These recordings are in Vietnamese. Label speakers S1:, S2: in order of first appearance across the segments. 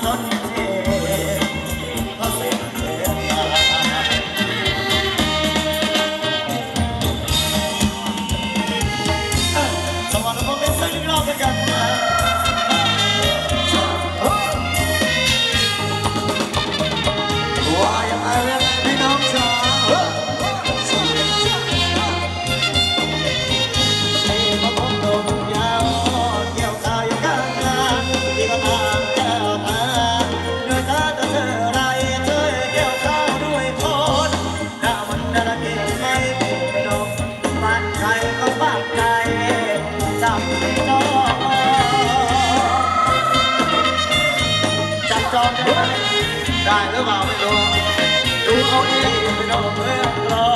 S1: toque de chặt tròn đại nó vào mày đồ đúng không đi đâu mà mới lo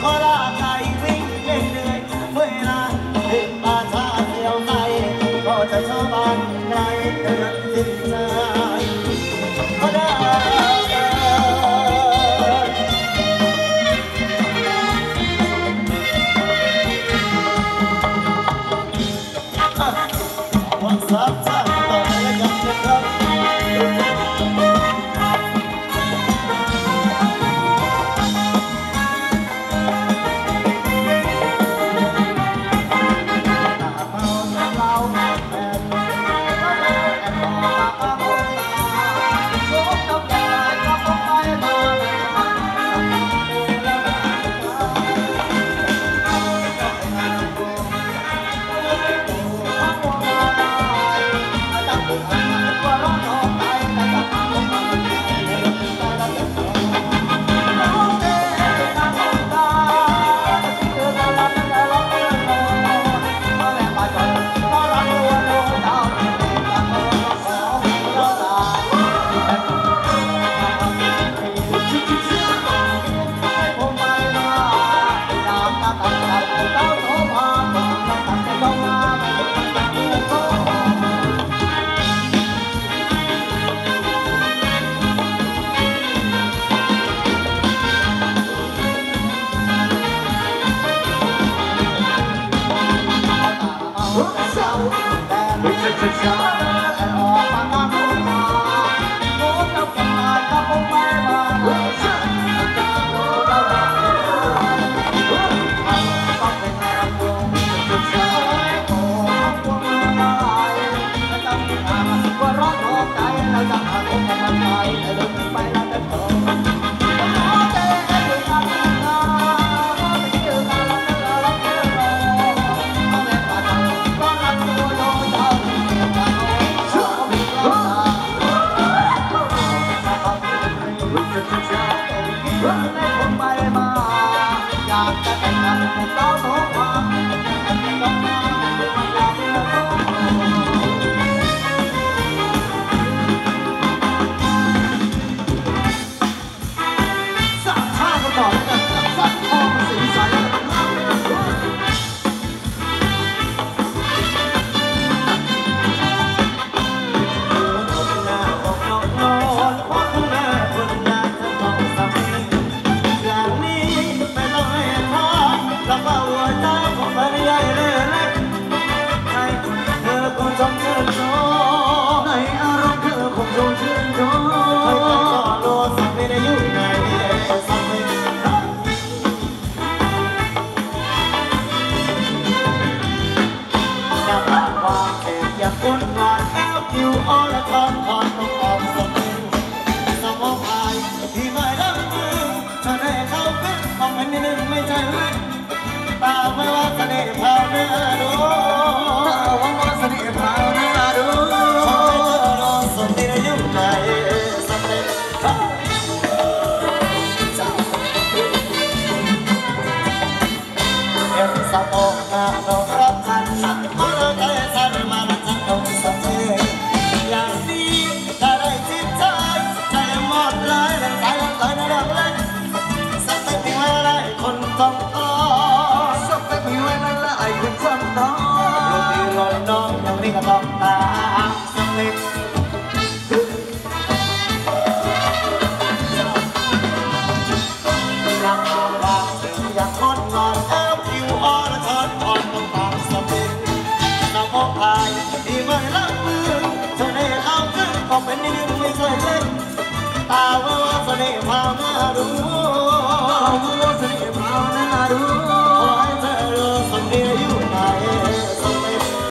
S1: 喝啦 up my